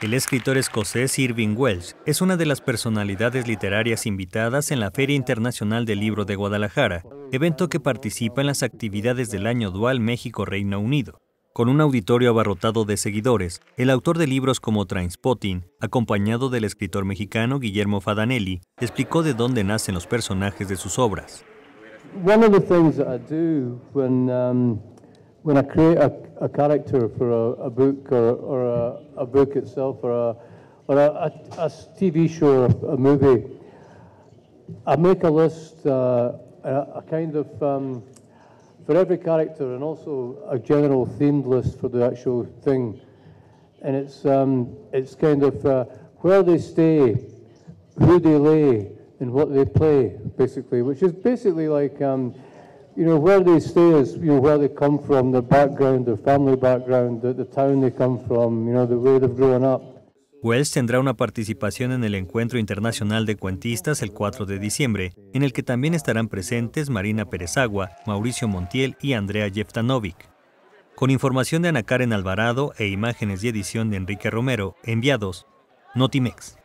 El escritor escocés Irving Welsh es una de las personalidades literarias invitadas en la Feria Internacional del Libro de Guadalajara, evento que participa en las actividades del año dual México-Reino Unido. Con un auditorio abarrotado de seguidores, el autor de libros como Trainspotting, acompañado del escritor mexicano Guillermo Fadanelli, explicó de dónde nacen los personajes de sus obras. One of the things that I do when um, when I create a, a character for a, a book or, or a, a, book itself or a or a, TV show or a movie, I make a list, uh, a, kind of um, for every character and also a general themed list for the actual thing. And it's, um, it's kind of uh, where they stay, who they lay, and what they play, basically, which is basically like, um, you know, where they stay is, you know, where they come from, their background, their family background, the, the town they come from, you know, the way they've grown up. Wells tendrá una participación en el Encuentro Internacional de Cuentistas el 4 de diciembre, en el que también estarán presentes Marina Perezagua, Mauricio Montiel y Andrea Jeftanovic. Con información de Ana Alvarado e imágenes y edición de Enrique Romero, enviados, Notimex.